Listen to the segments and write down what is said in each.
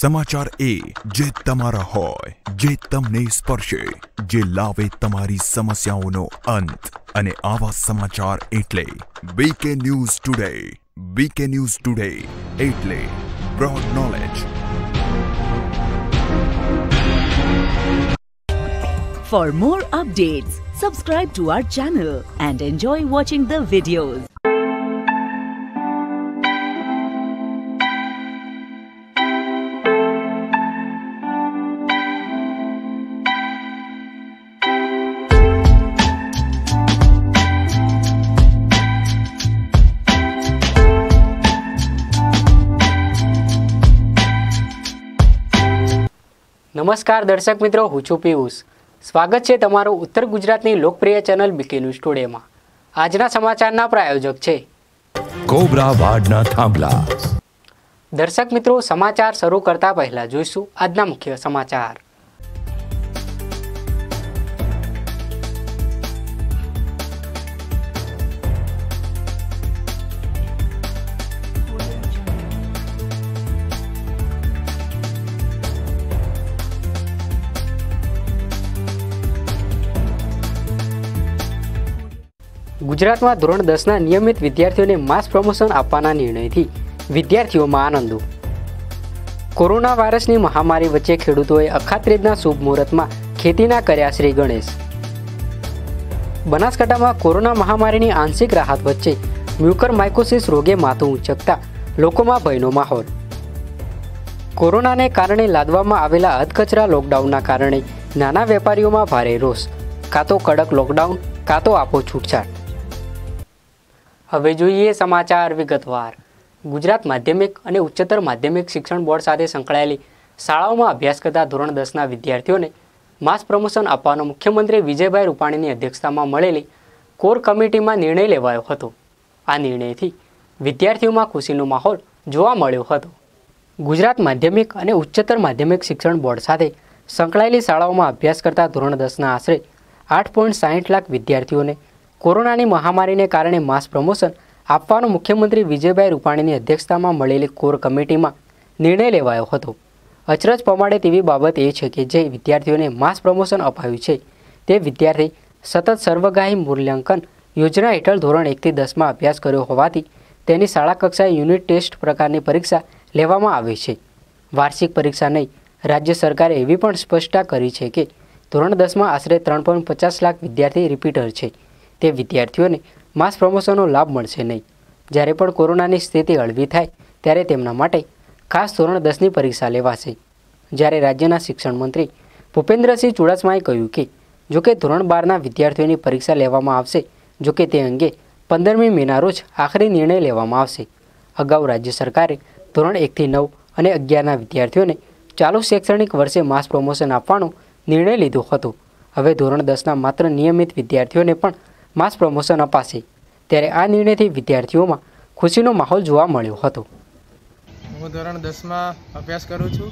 સમાચાર એ જે તમારા હોય જે તમને સ્પર્શે જે લાવે તમારી સમસ્યાઓનો અંત અને આવા સમાચાર એટલે BK news today BK news today એટલે broad knowledge For more updates, subscribe to our channel and enjoy watching the videos. નમસ્કાર દર્શક મિત્રો હું છું પિયુષ. સ્વાગત છે તમારું ઉત્તર ગુજરાતની લોકપ્રિય ચેનલ બીકે ન્યૂઝ ટુડેમાં. આજના સમાચારના પ્રાયોજક છે. કોબરા વાડના થાંભલા. દર્શક મિત્રો સમાચાર શરૂ કરતા પહેલા જોઈશું આજના મુખ્ય સમાચાર. ગુજરાતમાં ધોરણ દસના નિયમિત વિદ્યાર્થીઓને માસ પ્રમોશન આપવાના નિર્ણયથી વિદ્યાર્થીઓમાં આનંદો. કોરોના વાયરસની મહામારી વચ્ચે ખેડૂતોએ અખાત્રીજના શુભ મુહૂર્તમાં ખેતીના કર્યા શ્રી ગણેશ. બનાસકાંઠામાં કોરોના મહામારીની આંશિક રાહત વચ્ચે મ્યુકર માઇકોસિસ રોગે માથું ઉંચકતા લોકોમાં ભયનો માહોલ. કોરોનાને કારણે લાદવામાં આવેલા અધકચરા લોકડાઉનના કારણે નાના વેપારીઓમાં ભારે રોષ. કાં તો કડક લોકડાઉન, કાં તો આપો છૂટછાટ. હવે જોઈએ સમાચાર વિગતવાર. ગુજરાત માધ્યમિક અને ઉચ્ચતર માધ્યમિક શિક્ષણ બોર્ડ સાથે સંકળાયેલી શાળાઓમાં અભ્યાસ કરતા ધોરણ દસના વિદ્યાર્થીઓને માસ પ્રમોશન આપવાનો મુખ્યમંત્રી વિજયભાઈ રૂપાણીની અધ્યક્ષતામાં મળેલી કોર કમિટીમાં નિર્ણય લેવાયો હતો. આ નિર્ણયથી વિદ્યાર્થીઓમાં ખુશીનો માહોલ જોવા મળ્યો હતો. ગુજરાત માધ્યમિક અને ઉચ્ચતર માધ્યમિક શિક્ષણ બોર્ડ સાથે સંકળાયેલી શાળાઓમાં અભ્યાસ કરતા ધોરણ દસના આશરે આઠ પોઈન્ટ સાહીઠ લાખ વિદ્યાર્થીઓને કોરોનાની મહામારીને કારણે માસ પ્રમોશન આપવાનો મુખ્યમંત્રી વિજયભાઈ રૂપાણીની અધ્યક્ષતામાં મળેલી કોર કમિટીમાં નિર્ણય લેવાયો હતો. અચરજ પમાડે તેવી બાબત એ છે કે જે વિદ્યાર્થીઓને માસ પ્રમોશન અપાયું છે, તે વિદ્યાર્થી સતત સર્વગાહી મૂલ્યાંકન યોજના હેઠળ ધોરણ એકથી દસમાં અભ્યાસ કર્યો હોવાથી તેની શાળા કક્ષાએ યુનિટ ટેસ્ટ પ્રકારની પરીક્ષા લેવામાં આવે છે. વાર્ષિક પરીક્ષા નહીં, રાજ્ય સરકારે એવી પણ સ્પષ્ટતા કરી છે કે ધોરણ દસમાં આશરે ત્રણ લાખ વિદ્યાર્થી રિપીટર છે. તે વિદ્યાર્થીઓને માસ પ્રમોશનનો લાભ મળશે નહીં. જ્યારે પણ કોરોનાની સ્થિતિ હળવી થાય, ત્યારે તેમના માટે ખાસ ધોરણ દસની પરીક્ષા લેવાશે. જ્યારે રાજ્યના શિક્ષણ મંત્રી ભૂપેન્દ્રસિંહ ચુડાસમાએ કહ્યું કે જોકે ધોરણ બારના વિદ્યાર્થીઓની પરીક્ષા લેવામાં આવશે જોકે તે અંગે પંદરમી મેના રોજ આખરી નિર્ણય લેવામાં આવશે. અગાઉ રાજ્ય સરકારે ધોરણ એકથી નવ અને અગિયારના વિદ્યાર્થીઓને ચાલુ શૈક્ષણિક વર્ષે માસ પ્રમોશન આપવાનો નિર્ણય લીધો હતો. હવે ધોરણ દસના માત્ર નિયમિત વિદ્યાર્થીઓને પણ માસ પ્રમોશન અપાશે. ત્યારે આ નિર્ણયથી વિદ્યાર્થીઓમાં ખુશીનો માહોલ જોવા મળ્યો હતો. હું ધોરણ દસમાં અભ્યાસ કરું છું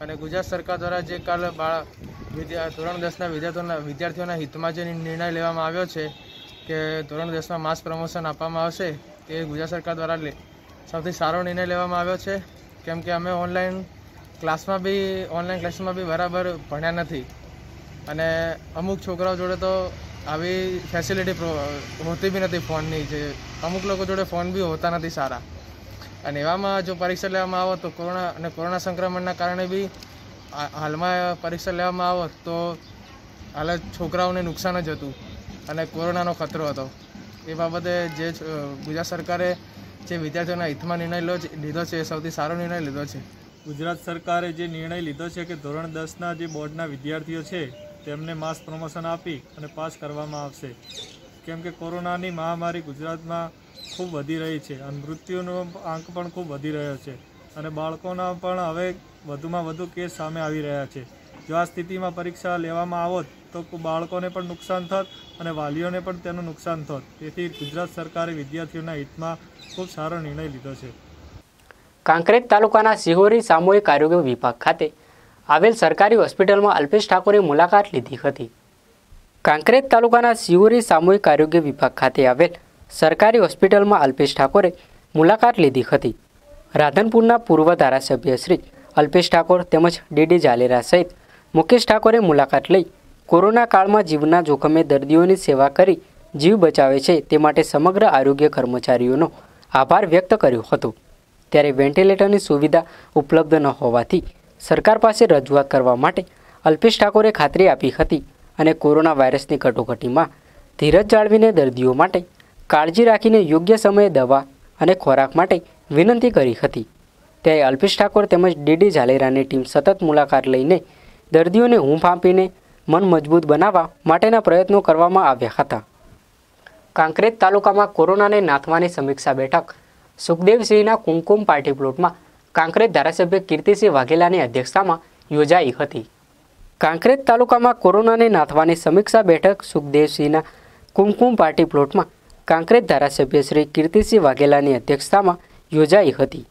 અને ગુજરાત સરકાર દ્વારા જે કાલ બાળ ધોરણ દસના વિદ્યાર્થીઓના વિદ્યાર્થીઓના હિતમાં જે નિર્ણય લેવામાં આવ્યો છે કે ધોરણ દસમાં માસ પ્રમોશન આપવામાં આવશે, તે ગુજરાત સરકાર દ્વારા સૌથી સારો નિર્ણય લેવામાં આવ્યો છે. કેમ કે અમે ઓનલાઈન ક્લાસમાં બી, ઓનલાઈન ક્લાસમાં બી બરાબર ભણ્યા નથી. અને અમુક છોકરાઓ જોડે તો આવી ફેસિલિટી હોતી બી નથી ફોનની જે અમુક લોકો જોડે ફોન બી હોતા નથી સારા. અને એવામાં જો પરીક્ષા લેવામાં આવો તો કોરોના અને કોરોના સંક્રમણના કારણે બી હાલમાં પરીક્ષા લેવામાં આવો તો હાલ છોકરાઓને નુકસાન જ હતું અને કોરોનાનો ખતરો હતો. એ બાબતે જે ગુજરાત સરકારે જે વિદ્યાર્થીઓના હિતમાં નિર્ણય લીધો છે, એ સૌથી સારો નિર્ણય લીધો છે. ગુજરાત સરકારે જે નિર્ણય લીધો છે કે ધોરણ દસના જે બોર્ડના વિદ્યાર્થીઓ છે તેમને માસ પ્રમોશન આપી અને પાસ કરવામાં આવશે. કેમ કે કોરોનાની મહામારી ગુજરાતમાં ખૂબ વધી રહી છે અને મૃત્યુનો આંક પણ ખૂબ વધી રહ્યો છે અને બાળકોના પણ હવે વધુમાં વધુ કેસ સામે આવી રહ્યા છે. જો આ સ્થિતિમાં પરીક્ષા લેવામાં આવત તો બાળકોને પણ નુકસાન થત અને વાલીઓને પણ તેનું નુકસાન થત. તેથી ગુજરાત સરકારે વિદ્યાર્થીઓના હિતમાં ખૂબ સારો નિર્ણય લીધો છે. કાંકરેજ તાલુકાના સિહોરી સામૂહિક આરોગ્ય વિભાગ ખાતે આવેલ સરકારી હોસ્પિટલમાં અલ્પેશ ઠાકોરે મુલાકાત લીધી હતી. કાંકરેજ તાલુકાના સિહોરી સામૂહિક આરોગ્ય વિભાગ ખાતે આવેલ સરકારી હોસ્પિટલમાં અલ્પેશ ઠાકોરે મુલાકાત લીધી હતી. રાધનપુરના પૂર્વ ધારાસભ્ય શ્રી અલ્પેશ ઠાકોર તેમજ ડીડી જાલેરા સહિત મુકેશ ઠાકોરે મુલાકાત લઈ કોરોના કાળમાં જીવના જોખમે દર્દીઓની સેવા કરી જીવ બચાવે છે તે માટે સમગ્ર આરોગ્ય કર્મચારીઓનો આભાર વ્યક્ત કર્યો હતો. ત્યારે વેન્ટિલેટરની સુવિધા ઉપલબ્ધ ન હોવાથી સરકાર પાસે રજૂઆત કરવા માટે અલ્પેશ ઠાકોરે ખાતરી આપી હતી અને કોરોના વાયરસની કટોકટીમાં ધીરજ જાળવીને દર્દીઓ માટે કાળજી રાખીને યોગ્ય સમયે દવા અને ખોરાક માટે વિનંતી કરી હતી. ત્યારે અલ્પેશ ઠાકોર તેમજ ડીડી ઝાલેરાની ટીમ સતત મુલાકાત લઈને દર્દીઓને હૂંફ આપીને મન મજબૂત બનાવવા માટેના પ્રયત્નો કરવામાં આવ્યા હતા. કાંકરેજ તાલુકામાં કોરોનાને નાથવાની સમીક્ષા બેઠક સુખદેવસિંહના કુમકુમ પાર્ટી પ્લોટમાં કાંકરેજ ધારાસભ્ય કીર્તિસિંહ વાઘેલાની અધ્યક્ષતામાં યોજાઈ હતી. કાંકરેજ તાલુકામાં કોરોનાને નાથવાની સમીક્ષા બેઠક સુખદેવસિંહના કુમકુમ પાર્ટી પ્લોટમાં કાંકરેજ ધારાસભ્ય શ્રી કીર્તિસિંહ વાઘેલાની અધ્યક્ષતામાં યોજાઈ હતી,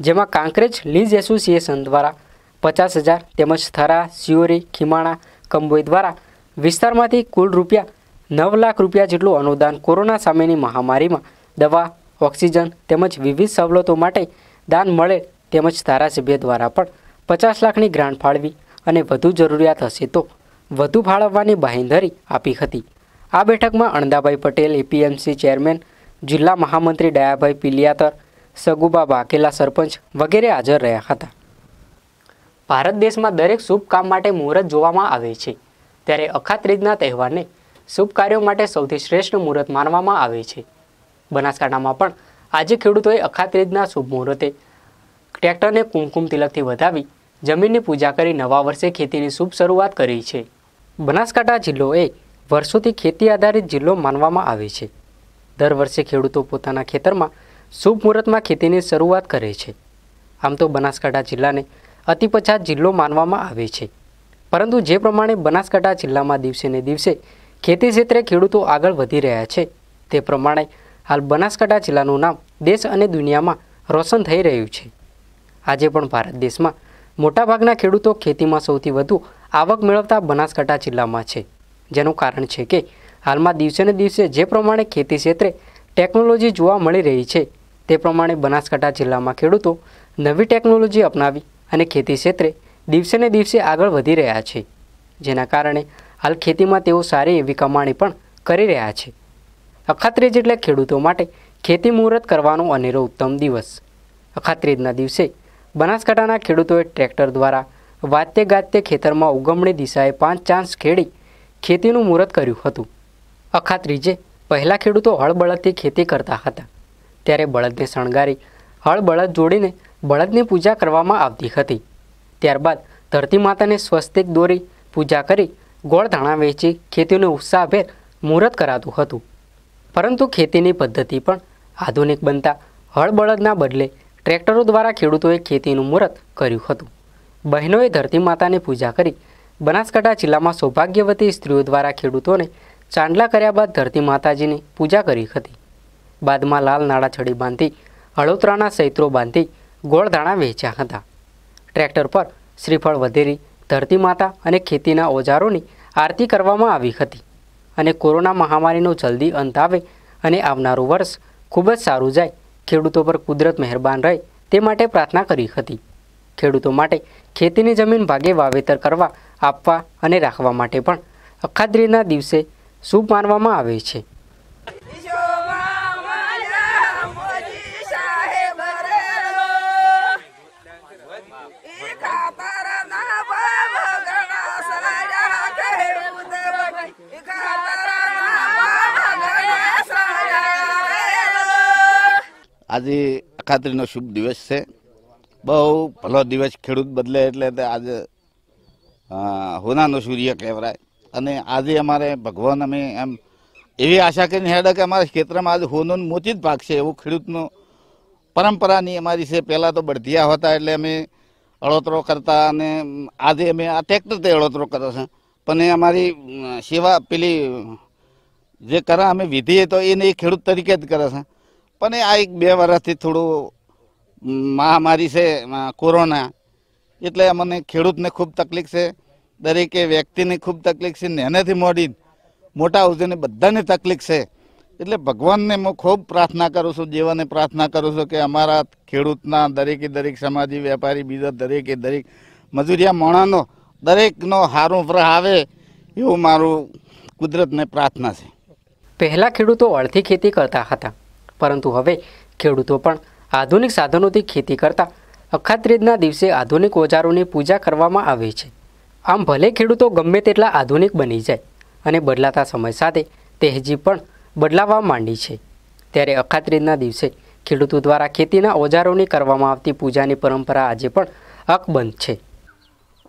જેમાં કાંકરેજ લીઝ એસોસિએશન દ્વારા પચાસ હજાર તેમજ થરા, સિયોરી, ખીમાણા, કંબોઈ દ્વારા વિસ્તારમાંથી કુલ રૂપિયા નવ લાખ રૂપિયા જેટલું અનુદાન કોરોના સામેની મહામારીમાં દવા, ઓક્સિજન તેમજ વિવિધ સવલતો માટે દાન મળે તેમજ ધારાસભ્ય દ્વારા પણ પચાસ લાખની ગ્રાન્ટ ફાળવી અને વધુ જરૂરિયાત હશે તો વધુ ફાળવવાની બાંહેધરી આપી હતી. આ બેઠકમાં અણદાભાઈ પટેલ, એપીએમસી ચેરમેન, જિલ્લા મહામંત્રી ડાયાભાઈ પિલિયાતર, સગુબા બાકેલા સરપંચ વગેરે હાજર રહ્યા હતા. ભારત દેશમાં દરેક શુભ કામ માટે મુહૂર્ત જોવામાં આવે છે. ત્યારે અખાત્રીજના તહેવારને શુભ કાર્યો માટે સૌથી શ્રેષ્ઠ મુહૂર્ત માનવામાં આવે છે. બનાસકાંઠામાં પણ આજે ખેડૂતોએ અખાત્રીજના શુભ મુહૂર્તે ટ્રેક્ટરને કુમકુમ તિલકથી વધાવી જમીનની પૂજા કરી નવા વર્ષે ખેતીની શુભ શરૂઆત કરી છે. બનાસકાંઠા જિલ્લો એ વર્ષોથી ખેતી આધારિત જિલ્લો માનવામાં આવે છે. દર વર્ષે ખેડૂતો પોતાના ખેતરમાં શુભ મુહૂર્તમાં ખેતીની શરૂઆત કરે છે. આમ તો બનાસકાંઠા જિલ્લાને અતિપછાત જિલ્લો માનવામાં આવે છે. પરંતુ જે પ્રમાણે બનાસકાંઠા જિલ્લામાં દિવસે ને દિવસે ખેતી ક્ષેત્રે ખેડૂતો આગળ વધી રહ્યા છે, તે પ્રમાણે હાલ બનાસકાંઠા જિલ્લાનું નામ દેશ અને દુનિયામાં રોશન થઈ રહ્યું છે. આજે પણ ભારત દેશમાં મોટાભાગના ખેડૂતો ખેતીમાં સૌથી વધુ આવક મેળવતા બનાસકાંઠા જિલ્લામાં છે. જેનું કારણ છે કે હાલમાં દિવસે ને દિવસે જે પ્રમાણે ખેતી ક્ષેત્રે ટેકનોલોજી જોવા મળી રહી છે, તે પ્રમાણે બનાસકાંઠા જિલ્લામાં ખેડૂતો નવી ટેકનોલોજી અપનાવી અને ખેતી ક્ષેત્રે દિવસે ને દિવસે આગળ વધી રહ્યા છે. જેના કારણે હાલ ખેતીમાં તેઓ સારી એવી કમાણી પણ કરી રહ્યા છે. અખાત્રીજ એટલે ખેડૂતો માટે ખેતી મુહૂર્ત કરવાનો અનેરો ઉત્તમ દિવસ. અખાત્રીજના દિવસે બનાસકાંઠાના ખેડૂતોએ ટ્રેક્ટર દ્વારા વાતે ગાતે ખેતરમાં ઉગમણી દિશાએ પાંચ ચાંસ ખેડી ખેતીનું મુહૂર્ત કર્યું હતું. અખાત્રીજે પહેલાં ખેડૂતો હળ બળદથી ખેતી કરતા હતા. ત્યારે બળદને શણગારી હળ બળદ જોડીને બળદની પૂજા કરવામાં આવતી હતી. ત્યારબાદ ધરતી માતાને સ્વસ્તિક દોરી પૂજા કરી ગોળ ધાણા વેચી ખેતીનું ઉત્સાહભેર મુહૂર્ત કરાતું હતું. પરંતુ ખેતીની પદ્ધતિ પણ આધુનિક બનતા હળ બળદના બદલે ટ્રેક્ટરો દ્વારા ખેડૂતોએ ખેતીનું મુહૂર્ત કર્યું હતું. બહેનોએ ધરતી માતાની પૂજા કરી બનાસકાંઠા જિલ્લામાં સૌભાગ્યવતી સ્ત્રીઓ દ્વારા ખેડૂતોને ચાંદલા કર્યા બાદ ધરતી માતાજીની પૂજા કરી હતી. બાદમાં લાલ નાળા છડી બાંધી, હળોતરાના સૈત્રો બાંધી ગોળધાણા વેચ્યા હતા. ટ્રેક્ટર પર શ્રીફળ વધેરી ધરતી માતા અને ખેતીના ઓજારોની આરતી કરવામાં આવી હતી અને કોરોના મહામારીનો જલ્દી અંત આવે અને આવનારું વર્ષ ખૂબ જ સારું જાય ખેડૂતો પર કુદરત મહેરબાન રહે તે માટે પ્રાર્થના કરી હતી. ખેડૂતો માટે ખેતીની જમીન ભાગે વાવેતર કરવા, આપવા અને રાખવા માટે પણ અખાદ્રીના દિવસે શુભ માનવામાં આવે છે. આજે અખાત્રીનો શુભ દિવસ છે. બહુ ભલો દિવસ ખેડૂત બદલે એટલે આજે હોનાનો સૂર્ય કહેવાય. અને આજે અમારે ભગવાન અમે એમ એવી આશા કરીને હેડે કે અમારા ક્ષેત્રમાં આજે હોનો મોચી જ ભાગ છે. એવું ખેડૂતનું પરંપરાની અમારી છે. પહેલાં તો બળધિયા હતા એટલે અમે અળોતરો કરતા અને આજે અમે આ ટ્રેક્ટરથી અળોતરો કરો છે. પણ એ અમારી સેવા પેલી જે કરા અમે વિધિ તો એને એ ખેડૂત તરીકે જ કરે છે. પણ આ એક બે વર્ષથી થોડું મહામારી છે કોરોના. એટલે અમને ખેડૂતને ખૂબ તકલીફ છે. દરેકે વ્યક્તિને ખૂબ તકલીફ છે નેનેથી મોડી મોટા ઉદ્યોગને બધાને તકલીફ છે. એટલે ભગવાનને હું ખૂબ પ્રાર્થના કરું છું, જીવને પ્રાર્થના કરું છું કે અમારા ખેડૂતના દરેકે દરેક સમાજી, વેપારી, બીજા દરેકે દરેક મજૂરિયા મોણાનો દરેકનો હારું પ્રહ આવે એવું મારું કુદરતને પ્રાર્થના છે. પહેલાં ખેડૂતો અડધી ખેતી કરતા હતા. પરંતુ હવે ખેડૂતો પણ આધુનિક સાધનોથી ખેતી કરતા અખાત્રીજના દિવસે આધુનિક ઓજારોની પૂજા કરવામાં આવે છે. આમ ભલે ખેડૂતો ગમે તેટલા આધુનિક બની જાય અને બદલાતા સમય સાથે તેહજી પણ બદલાવા માંડી છે. ત્યારે અખાત્રીજના દિવસે ખેડૂતો દ્વારા ખેતીના ઓજારોની કરવામાં આવતી પૂજાની પરંપરા આજે પણ અકબંધ છે.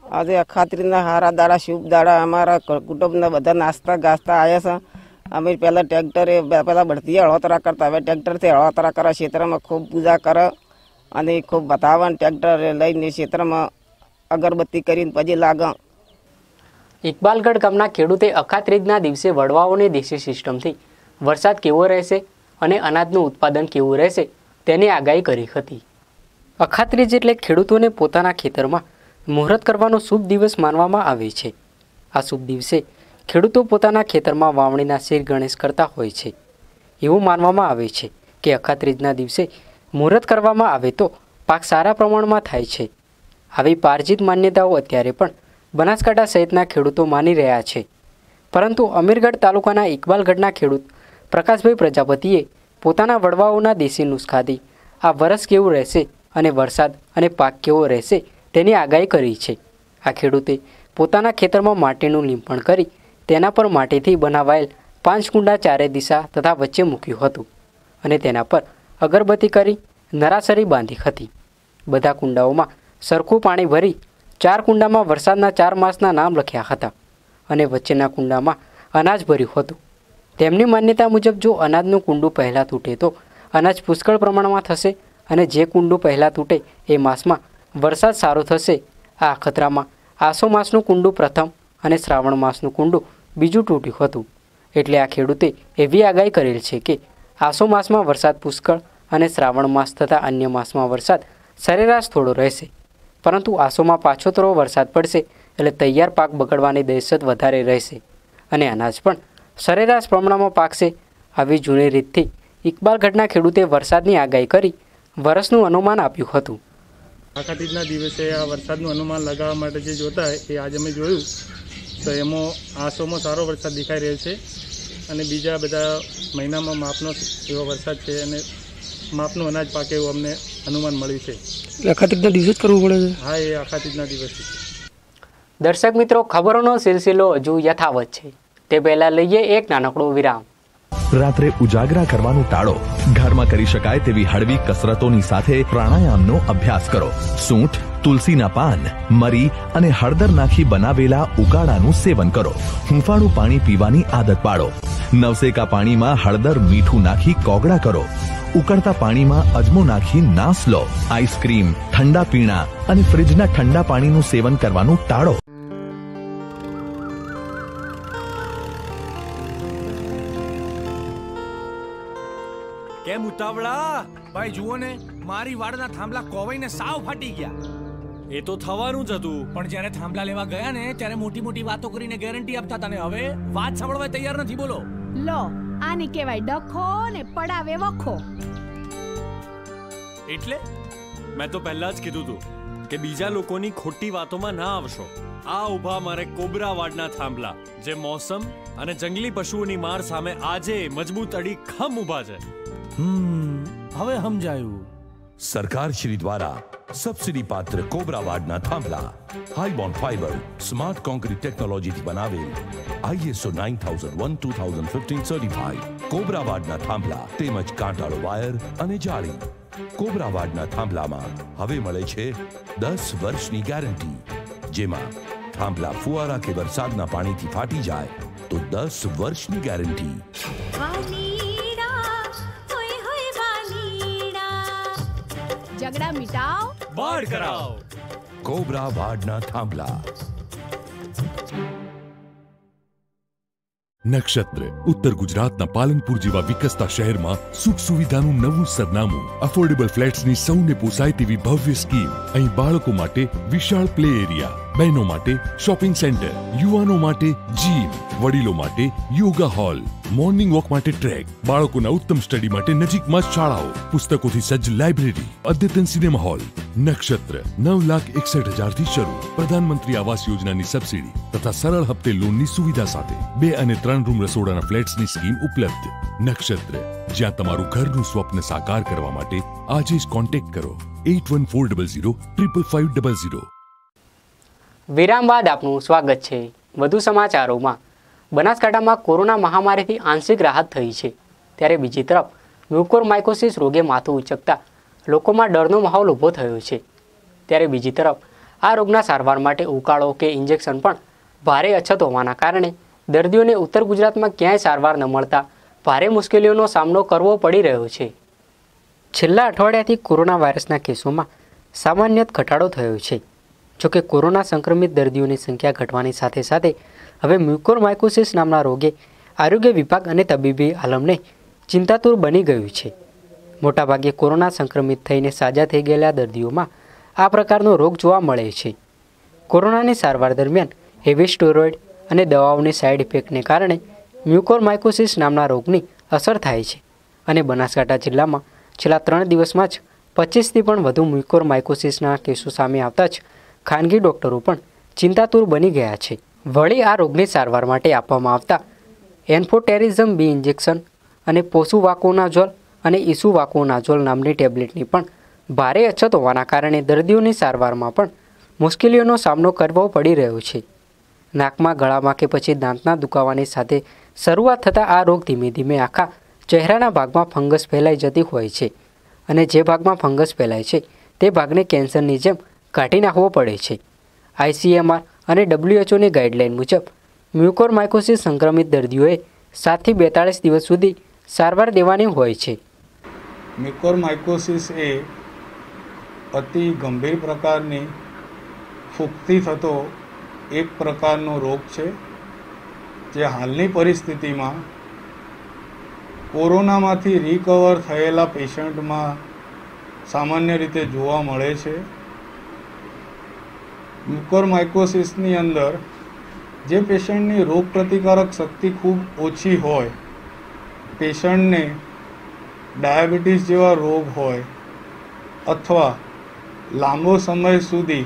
આજે અખાત્રીના હારા દાડા, શુભ દાડા અમારા કુટુંબના બધા નાસ્તા ગાસ્તા આવ્યા છે. અમે પહેલાં ટ્રેક્ટરે પહેલાં બળતી હળોતરા કરતા. હવે ટ્રેક્ટરથી હળોતરા કરે, ક્ષેત્રમાં ખૂબ પૂજા કરે અને ખૂબ બતાવે ટ્રેક્ટર લઈને ક્ષેત્રમાં અગરબત્તી કરીને પછી લાગે. ઇકબાલગઢ ગામના ખેડૂતે અખાત્રીજના દિવસે વડવાઓની દેશી સિસ્ટમથી. વરસાદ કેવો રહેશે અને અનાજનું ઉત્પાદન કેવું રહેશે તેની આગાહી કરી હતી. અખાત્રીજ એટલે ખેડૂતોને પોતાના ખેતરમાં મુહૂર્ત કરવાનો શુભ દિવસ માનવામાં આવે છે. આ શુભ દિવસે ખેડૂતો પોતાના ખેતરમાં વાવણીના શિર ગણેશ કરતા હોય છે. એવું માનવામાં આવે છે કે અખાત્રીજના દિવસે મુહૂર્ત કરવામાં આવે તો પાક સારા પ્રમાણમાં થાય છે. આવી પારજીત માન્યતાઓ અત્યારે પણ બનાસકાંઠા સહિતના ખેડૂતો માની રહ્યા છે. પરંતુ અમીરગઢ તાલુકાના ઇકબાલગઢના ખેડૂત પ્રકાશભાઈ પ્રજાપતિએ પોતાના વડવાઓના દેશી નુસ્ખાથી આ વરસ કેવું રહેશે અને વરસાદ અને પાક કેવો રહેશે તેની આગાહી કરી છે. આ ખેડૂતે પોતાના ખેતરમાં માટીનું લીંપણ કરી તેના પર માટીથી બનાવાયેલ પાંચ કુંડા ચારે દિશા તથા વચ્ચે મૂક્યું હતું અને તેના પર અગરબત્તી કરી નરાસરી બાંધી હતી. બધા કુંડાઓમાં સરખું પાણી ભરી ચાર કુંડામાં વરસાદના ચાર માસના નામ લખ્યા હતા અને વચ્ચેના કુંડામાં અનાજ ભર્યું હતું. તેમની માન્યતા મુજબ જો અનાજનું કુંડું પહેલાં તૂટે તો અનાજ પુષ્કળ પ્રમાણમાં થશે અને જે કુંડું પહેલાં તૂટે એ માસમાં વરસાદ સારો થશે. આ અખતરામાં આસો માસનું કુંડું પ્રથમ અને શ્રાવણ માસનું કુંડું બીજું તૂટ્યું હતું. એટલે આ ખેડૂતે એવી આગાહી કરેલ છે કે આસો માસમાં વરસાદ પુષ્કળ અને શ્રાવણ માસ તથા અન્ય માસમાં વરસાદ સરેરાશ થોડો રહેશે. પરંતુ આસોમાં પાછોતરો વરસાદ પડશે એટલે તૈયાર પાક બગડવાની દહેશત વધારે રહેશે. અને અનાજ પણ સરેરાશ પ્રમાણમાં પાકશે. આવી જૂની રીતથી ઇકબાલગઢના ખેડૂતે વરસાદની આગાહી કરી વરસનું અનુમાન આપ્યું હતું. આખાતીજના દિવસે આ વરસાદનું અનુમાન લગાવવા માટે જે જોતા એ આજે અમે જોયું. તો એમાં આસોમાં સારો વરસાદ દેખાઈ રહ્યો છે. અને બીજા બધા મહિનામાં માપનો એવો વરસાદ છે અને માપનું અનાજ પાકે એવું અમને અનુમાન મળ્યું છે. આખા તીજના દિવસે જ કરવું પડે છે? હા એ આખા તીજના દિવસે. દર્શક મિત્રો ખબરોનો સિલસિલો હજુ યથાવત છે. તે પહેલાં લઈએ એક નાનકડો વિરામ. રાત્રે ઉજાગરા કરવાનું ટાળો. ઘરમાં કરી શકાય તેવી હળવી કસરતોની સાથે પ્રાણાયામનો અભ્યાસ કરો. સૂંઠ તુલસીના પાન, મરી અને હળદર નાખી બનાવેલા ઉકાળાનું સેવન કરો. હૂંફાળું પાણી પીવાની આદત પાડો. નવસેકા પાણીમાં હળદર મીઠું નાખી કોગળા કરો. ઉકળતા પાણીમાં અજમો નાખી નાસ લો. આઈસ્ક્રીમ, ઠંડા પીણા અને ફ્રિજના ઠંડા પાણીનું સેવન કરવાનું ટાળો. કેમ ઉતાવળા? ભાઈ જુઓ ને, મારી વાડના થાંભલા કોવાઈને સાવ ફાટી ગયા. એ તો થવાનું જ હતું. પણ જ્યારે થાંભલા લેવા ગયા ને ત્યારે મોટી મોટી વાતો કરીને ગેરંટી આપતા હતા ને. હવે વાત સાંભળવા તૈયાર નથી બોલો. લો આને કહેવાય ડખો ને પડાવે વખો. એટલે? મેં તો પહેલા જ કીધું હતું કે બીજા લોકોની ખોટી વાતોમાં ના આવશો. આ ઊભા મારે કોબરા વાડના થાંભલા જે મોસમ અને જંગલી પશુઓની માર સામે આજે મજબૂત અડી ખમ ઊભા છે. હમ હવે સમજાયું. સરકાર શ્રી દ્વારા સબસિડી પાત્ર કોબરાવાડના થાંભલા હાઈબોન્ડ ફાઈબર સ્માર્ટ કોન્ક્રીટ ટેકનોલોજીથી બનાવેલ ISO nine thousand one, two thousand fifteen certified કોબરાવાડના થાંભલા તેમજ કાંટાળો વાયર અને જાળી. કોબરાવાડના થાંભલામાં હવે મળે છે દસ વર્ષની ગેરંટી. જેમાં થાંભલા ફુવારા કે વરસાદના પાણીથી ફાટી જાય તો દસ વર્ષની ગેરંટી. ઝઘડા મિટાવ બાળ કરાવ કોબરા વાડના થાંભલા નક્ષત્ર ઉત્તર ગુજરાતના પાલનપુર જેવા વિકસતા શહેરમાં સુખ સુવિધાનું નવું સરનામું અફોર્ડેબલ ફ્લેટ્સની સૌને પોસાય તેવી ભવ્ય સ્કીમ અહીં બાળકો માટે વિશાળ પ્લે એરિયા બહેનો માટે શોપિંગ સેન્ટર, યુવાનો માટે જીમ વડીલો માટે યોગા હોલ મોર્નિંગ વોક માટે ટ્રેક બાળકોના ઉત્તમ સ્ટડી માટે નજીકમાં શાળાઓ, પુસ્તકોથી સજ્જ લાઇબ્રેરી અદ્યતન સિનેમા હોલ નક્ષત્ર, નવ લાખ એકસઠ હજારથી શરૂ, પ્રધાનમંત્રી આવાસ યોજનાની સબસિડી તથા સરળ હપ્તે લોનની સુવિધા સાથે બે અને ત્રણ રૂમ રસોડાના ફ્લેટ્સની સ્કીમ ઉપલબ્ધ. નક્ષત્ર, જ્યાં તમારું ઘરનું સ્વપ્ન સાકાર કરવા માટે આજે જ કોન્ટેક્ટ કરો. At one four double zero triple five double zero વિરામ બાદ આપનું સ્વાગત છે. વધુ સમાચારોમાં. બનાસકાંઠામાં કોરોના મહામારીથી આંશિક રાહત થઈ છે. ત્યારે બીજી તરફ મ્યુકોરમાઇકોસિસ રોગે માથું ઉચકતા લોકોમાં ડરનો માહોલ ઊભો થયો છે. ત્યારે બીજી તરફ, આ રોગના સારવાર માટે ઉકાળો કે ઇન્જેક્શન પણ ભારે અછત હોવાના કારણે દર્દીઓને ઉત્તર ગુજરાતમાં ક્યાંય સારવાર ન મળતા ભારે મુશ્કેલીઓનો સામનો કરવો પડી રહ્યો છે. છેલ્લા અઠવાડિયાથી કોરોના વાયરસના કેસોમાં સામાન્ય ઘટાડો થયો છે. જોકે કોરોના સંક્રમિત દર્દીઓની સંખ્યા ઘટવાની સાથે સાથે હવે મ્યુકોરમાઇકોસિસ નામના રોગે આરોગ્ય વિભાગ અને તબીબી આલમને ચિંતાતુર બની ગયું છે. મોટાભાગે કોરોના સંક્રમિત થઈને સાજા થઈ ગયેલા દર્દીઓમાં આ પ્રકારનો રોગ જોવા મળે છે. કોરોનાની સારવાર દરમિયાન હેવી સ્ટેરોઇડ અને દવાઓની સાઇડ ઇફેક્ટને કારણે મ્યુકોરમાઇકોસિસ નામના રોગની અસર થાય છે અને બનાસકાંઠા જિલ્લામાં છેલ્લા ત્રણ દિવસમાં જ પચીસથી પણ વધુ મ્યુકોરમાઇકોસિસના કેસો સામે આવતા જ ખાનગી ડોક્ટરો પણ ચિંતાતુર બની ગયા છે. વળી આ રોગની સારવાર માટે આપવામાં આવતા એન્ફોટેરિઝમ બી ઇન્જેક્શન અને પોસુવાકોનાઝોલ અને ઇસુવાકોનાઝોલ નામની ટેબ્લેટની પણ ભારે અછત હોવાના કારણે દર્દીઓની સારવારમાં પણ મુશ્કેલીઓનો સામનો કરવો પડી રહ્યો છે. નાકમાં ગળામાં કે પછી દાંતના દુખાવાની સાથે શરૂઆત થતાં આ રોગ ધીમે ધીમે આખા ચહેરાના ભાગમાં ફંગસ ફેલાઈ જતી હોય છે. અને જે ભાગમાં ફંગસ ફેલાય છે, તે ભાગને કેન્સરની જેમ કાઢી નાખવો પડે છે. આઈસીએમઆર અને ડબ્લ્યુએચઓની ગાઈડલાઇન મુજબ મ્યુકોરમાઇકોસિસ સંક્રમિત દર્દીઓએ સાતથી બેતાળીસ દિવસ સુધી સારવાર દેવાની હોય છે. મ્યુકોરમાઇકોસિસ એ અતિ ગંભીર પ્રકારની ફૂગથી થતો એક પ્રકારનો રોગ છે, જે હાલની પરિસ્થિતિમાં કોરોનામાંથી રિકવર થયેલા પેશન્ટમાં સામાન્ય રીતે જોવા મળે છે. મ્યુકોરમાઇકોસિસની અંદર જે પેશન્ટની રોગપ્રતિકારક શક્તિ ખૂબ ઓછી હોય, પેશન્ટને ડાયાબિટીસ જેવા રોગ હોય અથવા લાંબો સમય સુધી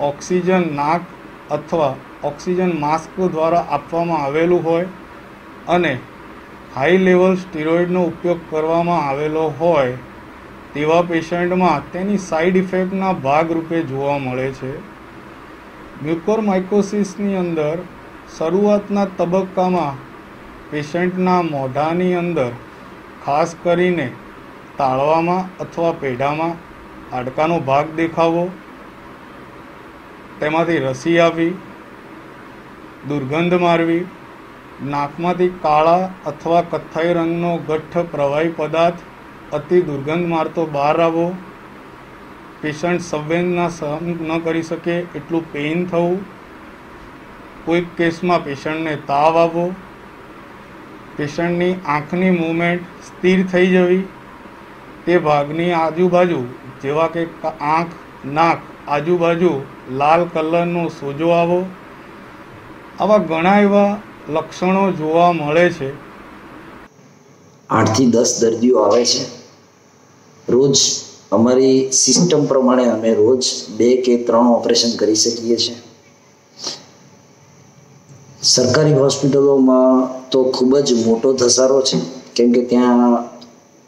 ઓક્સિજન નાક અથવા ઓક્સિજન માસ્ક દ્વારા આપવામાં આવેલું હોય અને હાઈ લેવલ સ્ટીરોઇડનો ઉપયોગ કરવામાં આવેલો હોય, તેવા પેશન્ટમાં તેની સાઈડ ઇફેક્ટના ભાગરૂપે જોવા મળે છે. મ્યુકોરમાઇકોસિસની અંદર શરૂઆતના તબક્કામાં પેશન્ટના મોઢાની અંદર, ખાસ કરીને તાળવામાં અથવા પેઢામાં, હાડકાનો ભાગ દેખાવો, તેમાંથી રસી આવવી દુર્ગંધ મારવી, નાકમાંથી કાળા અથવા કથ્થાઈ રંગનો ગઠ્ઠ પ્રવાહી પદાર્થ અતિ દુર્ગંધ મારતો બહાર આવવો પેશન્ટ સંવેદના સહન ન કરી શકે એટલું પેઇન થવું. કોઈક કેસમાં પેશન્ટને તાવ આવવો. પેશન્ટની આંખની મૂવમેન્ટ સ્થિર થઈ જવી. તે ભાગની આજુબાજુ જેવા કે, આંખ, નાક આજુબાજુ લાલ કલરનો સોજો આવો. આવા ઘણા એવા લક્ષણો જોવા મળે છે. આઠથી દસ દર્દીઓ આવે છે. રોજ અમારી સિસ્ટમ પ્રમાણે અમે રોજ બે કે ત્રણ ઓપરેશન કરી શકીએ છીએ. સરકારી હોસ્પિટલોમાં તો ખૂબ જ મોટો ધસારો છે. કેમ કે ત્યાં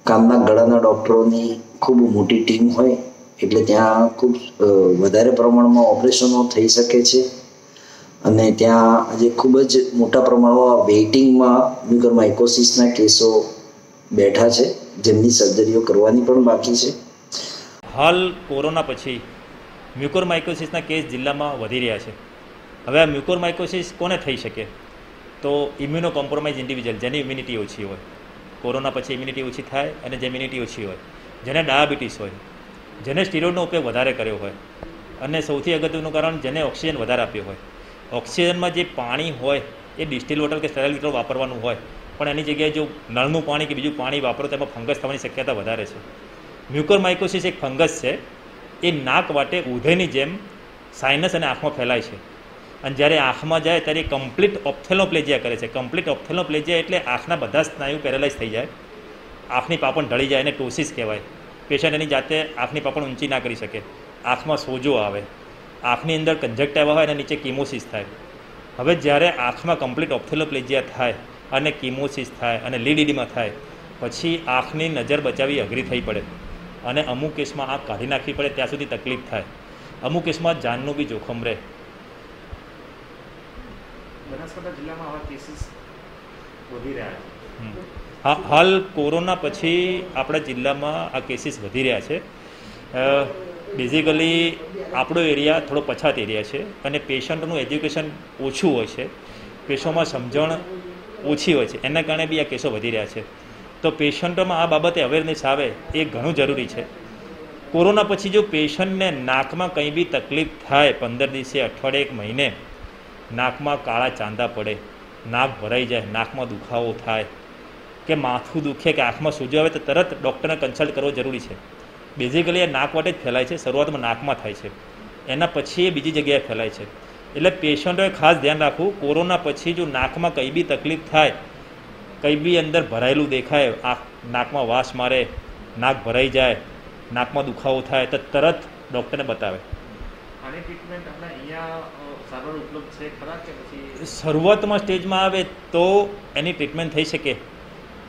કાનના ગળાના ડૉક્ટરોની ખૂબ મોટી ટીમ હોય, એટલે ત્યાં ખૂબ વધારે પ્રમાણમાં ઓપરેશનો થઈ શકે છે. અને ત્યાં આજે ખૂબ જ મોટા પ્રમાણમાં વેઇટિંગમાં મ્યુકરમાઇકોસિસના કેસો બેઠા છે. જેમની સર્જરીઓ કરવાની પણ બાકી છે. હાલ કોરોના પછી મ્યુકોરમાઇકોસિસના કેસ જિલ્લામાં વધી રહ્યા છે. હવે આ મ્યુકોરમાઇકોસિસ કોને થઈ શકે? તો ઇમ્યુનો કોમ્પ્રોમાઇઝ ઇન્ડિવિજ્યુઅલ, જેની ઇમ્યુનિટી ઓછી હોય. કોરોના પછી ઇમ્યુનિટી ઓછી થાય અને જે ઇમ્યુનિટી ઓછી હોય. જેને ડાયાબિટીસ હોય, જેને સ્ટીરોઇડનો ઉપયોગ વધારે કર્યો હોય અને સૌથી અગત્યનું કારણ જેને ઓક્સિજન વધારે આપ્યો હોય. ઓક્સિજનમાં જે પાણી હોય, એ ડિસ્ટિલ વોટર કે સ્ટેરાઇલ વોટર વાપરવાનું હોય, પણ એની જગ્યાએ જો નળનું પાણી કે બીજું પાણી વાપરો, તેમાં ફંગસ થવાની શક્યતા વધારે છે. મ્યુકોરમાઇકોસિસ એક ફંગસ છે. એ નાક વાટે, ઉધેની જેમ સાઇનસ અને આંખમાં ફેલાય છે. અને જ્યારે આંખમાં જાય ત્યારે કમ્પ્લીટ ઓપ્થેલોપ્લેજિયા કરે છે. કમ્પ્લીટ ઓપ્થેલોપ્લેજિયા એટલે આંખના બધા સ્નાયુ પેરેલાઇઝ થઈ જાય. આંખની પાપણ ઢળી જાય એને ટોસિસ કહેવાય. પેશન્ટ એની જાતે આંખની પાપણ ઊંચી ના કરી શકે. આંખમાં સોજો આવે. આંખની અંદર કંજક્ટાઇવા હોય અને નીચે કિમોસિસ થાય. હવે જ્યારે આંખમાં કમ્પ્લીટ ઓપ્થેલોપ્લેજિયા થાય અને કિમોસિસ થાય અને લીડીડીમાં થાય, પછી આંખની નજર બચાવી અઘરી થઈ પડે. અને અમુક કેસમાં આંખ કાઢી નાખવી પડે ત્યાં સુધી તકલીફ થાય. અમુક કેસમાં જાનનું બી જોખમ રહે. જિલ્લામાં આવા કેસીસ વધી રહ્યા હા હાલ કોરોના પછી આપણા જિલ્લામાં આ કેસીસ વધી રહ્યા છે. બેઝિકલી આપણો એરિયા થોડો પછાત એરિયા છે અને પેશન્ટનું એજ્યુકેશન ઓછું હોય છે. કેસોમાં સમજણ ઓછી હોય છે. એના કારણે બી આ કેસો વધી રહ્યા છે. તો પેશન્ટોમાં આ બાબતે અવેરનેસ આવે એ ઘણું જરૂરી છે. કોરોના પછી જો પેશન્ટને નાકમાં કંઈ બી તકલીફ થાય પંદર દિવસે, અઠવાડિયે એક મહિને, નાકમાં કાળા ચાંદા પડે, નાક ભરાઈ જાય, નાકમાં દુખાવો થાય, કે માથું દુખે, કે આંખમાં સૂજો આવે, તો તરત ડૉક્ટરને કન્સલ્ટ કરવો જરૂરી છે. બેઝિકલી એ નાક વાટે જ ફેલાય છે, શરૂઆતમાં નાકમાં થાય છે. એના પછી એ બીજી જગ્યાએ ફેલાય છે. એટલે પેશન્ટોએ ખાસ ધ્યાન રાખવું, કોરોના પછી જો નાકમાં કંઈ બી તકલીફ થાય કંઈ બી અંદર ભરાયેલું દેખાય આંખ નાકમાં વાસ મારે નાક ભરાઈ જાય નાકમાં દુખાવો થાય તો તરત ડૉક્ટરને બતાવે. શરૂઆતમાં સ્ટેજમાં આવે તો એની ટ્રીટમેન્ટ થઈ શકે.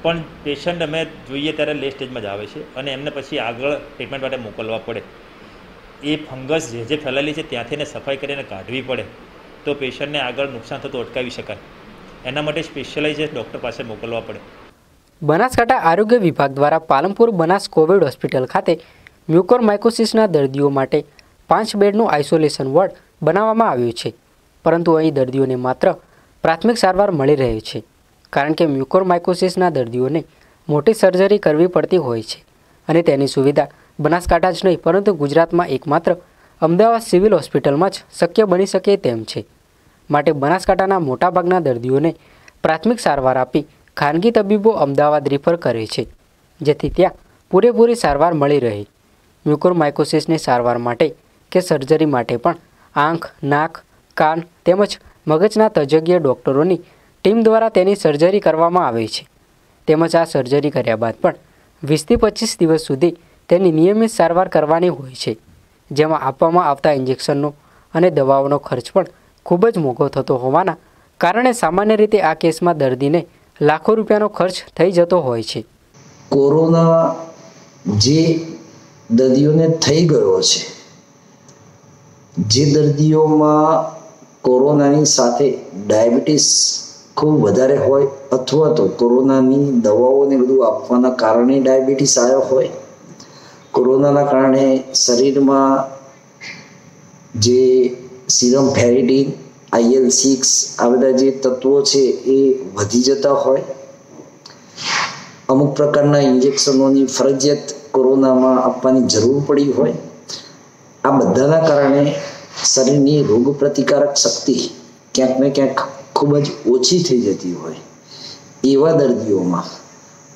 પણ પેશન્ટ અમે જોઈએ ત્યારે લે સ્ટેજમાં જ આવે છે અને એમને પછી આગળ ટ્રીટમેન્ટ માટે મોકલવા પડે. એ ફંગસ જે જે ફેલાયેલી છે ત્યાંથી એને સફાઈ કરીને કાઢવી પડે. તો પેશન્ટને આગળ નુકસાન થતું અટકાવી શકાય. એના માટે સ્પેશિયલાઇઝ ડૉક્ટર પાસે મોકલવા પડે. બનાસકાંઠા આરોગ્ય વિભાગ દ્વારા પાલનપુર બનાસ કોવિડ હોસ્પિટલ ખાતે મ્યુકોર માઇકોસિસના દર્દીઓ માટે પાંચ બેડનું આઇસોલેશન વોર્ડ બનાવવામાં આવ્યું છે. પરંતુ અહીં દર્દીઓને માત્ર પ્રાથમિક સારવાર મળી રહે છે, કારણ કે મ્યુકોર માઇકોસિસના દર્દીઓને મોટી સર્જરી કરવી પડતી હોય છે અને તેની સુવિધા બનાસકાંઠા જ નહીં, પરંતુ ગુજરાતમાં એકમાત્ર અમદાવાદ સિવિલ હોસ્પિટલમાં જ શક્ય બની શકે તેમ છે. માટે બનાસકાંઠાના મોટાભાગના દર્દીઓને પ્રાથમિક સારવાર આપી ખાનગી તબીબો અમદાવાદ રિફર કરે છે, જેથી ત્યાં પૂરેપૂરી સારવાર મળી રહે. મ્યુકોરમાઇકોસિસની સારવાર માટે કે સર્જરી માટે પણ આંખ, નાક, કાન તેમજ મગજના તજજ્ઞ ડૉક્ટરોની ટીમ દ્વારા તેની સર્જરી કરવામાં આવે છે. તેમજ આ સર્જરી કર્યા બાદ પણ વીસથી પચીસ દિવસ સુધી તેની નિયમિત સારવાર કરવાની હોય છે, જેમાં આપવામાં આવતા ઇન્જેક્શનનો અને દવાઓનો ખર્ચ પણ ખૂબ જ મોંઘો થતો હોવાના કારણે સામાન્ય રીતે આ કેસમાં દર્દીને લાખો રૂપિયાનો ખર્ચ થઈ જતો હોય છે. કોરોના જે દર્દીઓને થઈ ગયો છે, જે દર્દીઓમાં કોરોનાની સાથે ડાયાબિટીસ ખૂબ વધારે હોય અથવા તો કોરોનાની દવાઓને બધું આપવાના કારણે ડાયાબિટીસ આવ્યો હોય, કોરોનાના કારણે શરીરમાં જે સિરમ ફેરિટીન આઈએલ સિક્સ આ બધા જે તત્વો છે એ વધી જતા હોય. અમુક પ્રકારના ઇન્જેક્શનોની ફરજિયાત કોરોનામાં આપવાની જરૂર પડી હોય. આ બધાના કારણે શરીરની રોગ પ્રતિકારક શક્તિ ક્યાંક ને ક્યાંક ખૂબ જ ઓછી થઈ જતી હોય એવા દર્દીઓમાં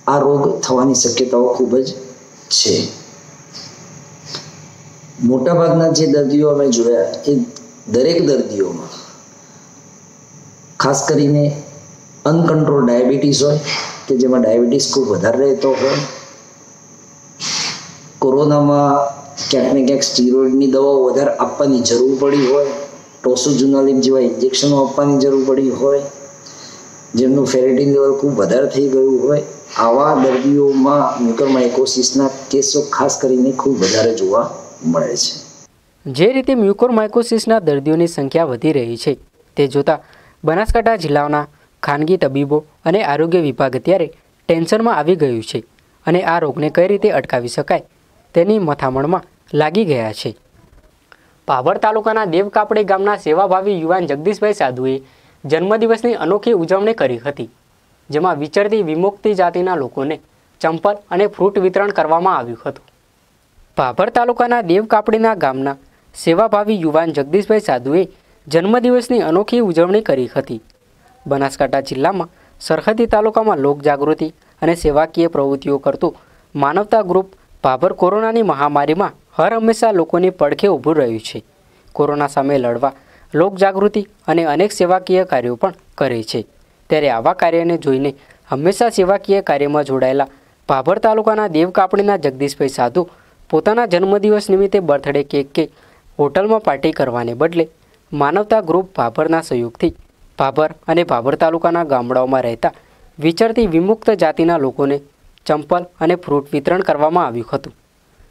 આ રોગ થવાની શક્યતાઓ ખૂબ જ છે. મોટાભાગના જે દર્દીઓ અમે જોયા એ દરેક દર્દીઓમાં ખાસ કરીને અનકન્ટ્રોલ ડાયાબિટીસ હોય, કે જેમાં ડાયાબિટીસ ખૂબ વધારે રહેતો હોય. કોરોનામાં ક્યાંક ને ક્યાંક સ્ટીરોઇડની દવાઓ વધારે આપવાની જરૂર પડી હોય ટોસોજુનાલિન જેવા ઇન્જેક્શનો આપવાની જરૂર પડી હોય, જેમનું ફેરેટિન લેવલ ખૂબ વધારે થઈ ગયું હોય, આવા દર્દીઓમાં મ્યુકોરમાઇકોસિસના કેસો ખાસ કરીને ખૂબ વધારે જોવા મળે છે. જે રીતે મ્યુકોરમાઇકોસિસના દર્દીઓની સંખ્યા વધી રહી છે, તે જોતાં બનાસકાંઠા જિલ્લાના ખાનગી તબીબો અને આરોગ્ય વિભાગ અત્યારે ટેન્શનમાં આવી ગયું છે અને આ રોગને કઈ રીતે અટકાવી શકાય તેની મથામણમાં લાગી ગયા છે. પાવર તાલુકાના દેવકાપડી ગામના સેવાભાવી યુવાન જગદીશભાઈ સાધુએ જન્મદિવસની અનોખી ઉજવણી કરી હતી, જેમાં વિચરતી વિમુક્તિ જાતિના લોકોને ચંપલ અને ફ્રૂટ વિતરણ કરવામાં આવ્યું હતું. ભાભર તાલુકાના દેવકાપડીના ગામના સેવાભાવી યુવાન જગદીશભાઈ સાધુએ જન્મદિવસની અનોખી ઉજવણી કરી હતી. બનાસકાંઠા જિલ્લામાં સરહદી તાલુકામાં લોકજાગૃતિ અને સેવાકીય પ્રવૃત્તિઓ કરતું માનવતા ગ્રુપ ભાભર કોરોનાની મહામારીમાં હર હંમેશા લોકોની પડખે ઊભું રહ્યું છે. કોરોના સામે લડવા લોકજાગૃતિ અને અનેક સેવાકીય કાર્યો પણ કરે છે. ત્યારે આવા કાર્યને જોઈને હંમેશા સેવાકીય કાર્યમાં જોડાયેલા ભાભર તાલુકાના દેવકાપણીના જગદીશભાઈ સાધુ પોતાના જન્મદિવસ નિમિત્તે બર્થડે કેક કે હોટલમાં પાર્ટી કરવાને બદલે માનવતા ગ્રુપ ભાભરના સહયોગથી ભાભર અને ભાભર તાલુકાના ગામડાઓમાં રહેતા વિચરતી વિમુક્ત જાતિના લોકોને ચંપલ અને ફ્રૂટ વિતરણ કરવામાં આવ્યું હતું.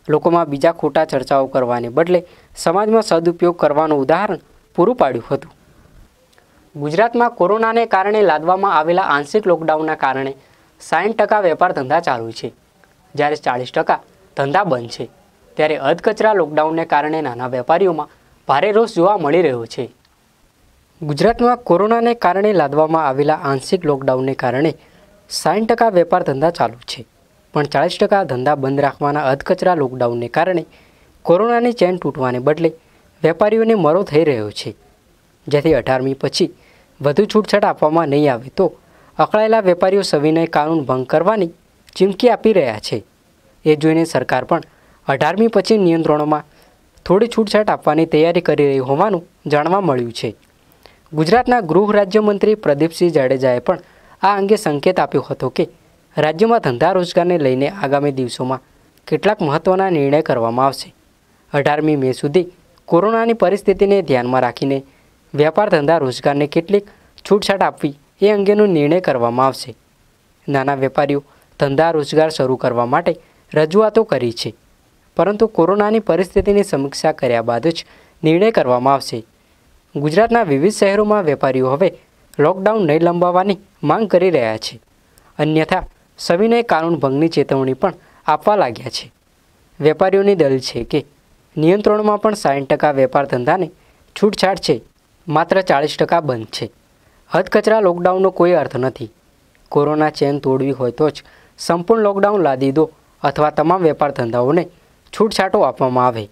લોકોમાં બીજા ખોટા ચર્ચાઓ કરવાને બદલે સમાજમાં સદુપયોગ કરવાનું ઉદાહરણ પૂરું પાડ્યું હતું. ગુજરાતમાં કોરોનાને કારણે લાદવામાં આવેલા આંશિક લોકડાઉનના કારણે સાઠ ટકા વેપાર ધંધા ચાલુ છે. જ્યારે ચાળીસ ટકા ધંધા બંધ છે. ત્યારે અધકચરા લોકડાઉનને કારણે નાના વેપારીઓમાં ભારે રોષ જોવા મળી રહ્યો છે. ગુજરાતમાં કોરોનાને કારણે લાદવામાં આવેલા આંશિક લોકડાઉનને કારણે સાઠ ટકા વેપાર ધંધા ચાલુ છે. પણ ચાલીસ ટકા ધંધા બંધ રાખવાના અધકચરા લોકડાઉનને કારણે કોરોનાની ચેન તૂટવાને બદલે વેપારીઓને મરો થઈ રહ્યો છે. જેથી અઢારમી પછી વધુ છૂટછાટ આપવામાં નહીં આવે તો અકળાયેલા વેપારીઓ સવિનય કાનૂન ભંગ કરવાની ચીમકી આપી રહ્યા છે. એ જોઈને સરકાર પણ અઢારમી પછી નિયંત્રણોમાં થોડી છૂટછાટ આપવાની તૈયારી કરી રહી હોવાનું જાણવા મળ્યું છે. ગુજરાતના ગૃહ રાજ્યમંત્રી પ્રદીપસિંહ જાડેજાએ પણ આ અંગે સંકેત આપ્યો હતો કે રાજ્યમાં ધંધા રોજગારને લઈને આગામી દિવસોમાં કેટલાક મહત્ત્વના નિર્ણય કરવામાં આવશે. અઢારમી મે સુધી કોરોનાની પરિસ્થિતિને ધ્યાનમાં રાખીને વેપાર ધંધા રોજગારને કેટલીક છૂટછાટ આપવી એ અંગેનો નિર્ણય કરવામાં આવશે. નાના વેપારીઓ ધંધા રોજગાર શરૂ કરવા માટે રજૂઆતો કરી છે. પરંતુ કોરોનાની પરિસ્થિતિની સમીક્ષા કર્યા બાદ જ નિર્ણય કરવામાં આવશે. ગુજરાતના વિવિધ શહેરોમાં વેપારીઓ હવે લોકડાઉન નહીં લંબાવવાની માંગ કરી રહ્યા છે. અન્યથા, સવિનય કાનૂન ભંગની ચેતવણી પણ આપવા લાગ્યા છે. વેપારીઓની દલીલ છે કે, નિયંત્રણોમાં પણ સાઠ ટકા વેપાર ધંધાને છૂટછાટ છે. માત્ર ચાળીસ ટકા બંધ છે. હદકચરા લોકડાઉનનો કોઈ અર્થ નથી. કોરોના ચેન તોડવી હોય તો જ સંપૂર્ણ લોકડાઉન લાદી દો અથવા તમામ વેપાર ધંધાઓને છૂટછાટો આપવામાં આવે.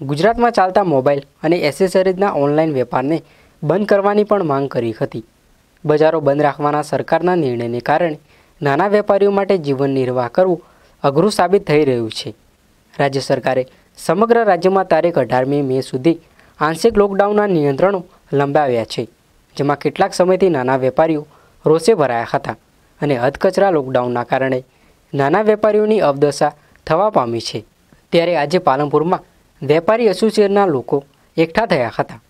ગુજરાતમાં ચાલતા મોબાઈલ અને એસેસરીઝના ઓનલાઈન વેપારને બંધ કરવાની પણ માંગ કરી હતી. બજારો બંધ રાખવાના સરકારના નિર્ણયને કારણે નાના વેપારીઓ માટે જીવન નિર્વાહ કરવું અઘરું સાબિત થઈ રહ્યું છે. રાજ્ય સરકારે સમગ્ર રાજ્યમાં તારીખ અઢારમી મે સુધી આંશિક લોકડાઉનના નિયંત્રણો લંબાવ્યા છે, જેમાં કેટલાક સમયથી નાના વેપારીઓ રોષે ભરાયા હતા અને અધકચરા લોકડાઉનના કારણે નાના વેપારીઓની અવદશા થવા પામી છે. ત્યારે આજે પાલનપુરમાં વેપારી એસોસિએશનના લોકો એકઠા થયા હતા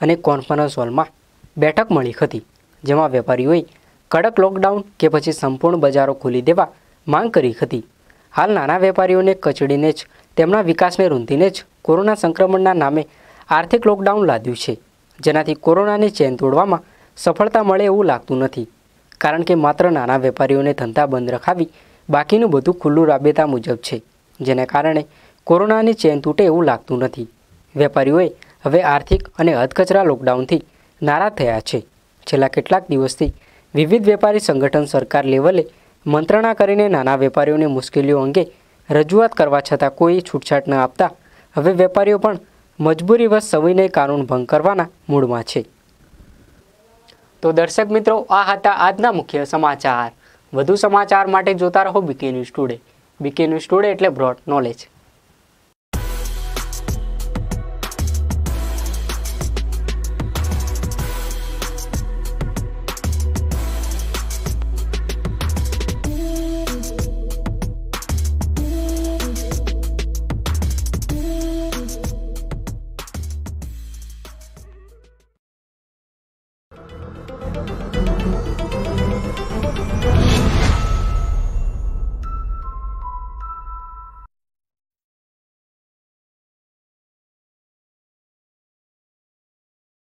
અને કોન્ફરન્સ હોલમાં બેઠક મળી હતી, જેમાં વેપારીઓએ કડક લોકડાઉન કે પછી સંપૂર્ણ બજારો ખોલી દેવા માંગ કરી હતી. હાલ નાના વેપારીઓને કચડીને જ, તેમના વિકાસને રૂંધીને જ કોરોના સંક્રમણના નામે આર્થિક લોકડાઉન લાદ્યું છે, જેનાથી કોરોનાની ચેન તોડવામાં સફળતા મળે એવું લાગતું નથી. કારણ કે માત્ર નાના વેપારીઓને ધંધા બંધ રખાવી બાકીનું બધું ખુલ્લું રાબેતા મુજબ છે. જેને કારણે કોરોનાની ચેન તૂટે એવું લાગતું નથી. વેપારીઓએ હવે આર્થિક અને હદકચરા લોકડાઉનથી નારાજ થયા છે. છેલ્લા કેટલાક દિવસથી વિવિધ વેપારી સંગઠન સરકાર લેવલે મંત્રણા કરીને નાના વેપારીઓની મુશ્કેલીઓ અંગે રજૂઆત કરવા છતાં કોઈ છૂટછાટ ન આપતા હવે વેપારીઓ પણ મજબૂરીવશ સવિનય કાનૂન ભંગ કરવાના મૂડમાં છે. તો દર્શક મિત્રો, આ હતા આજના મુખ્ય સમાચાર. વધુ સમાચાર માટે જોતા રહો BK news today BK news એટલે બ્રોડ નોલેજ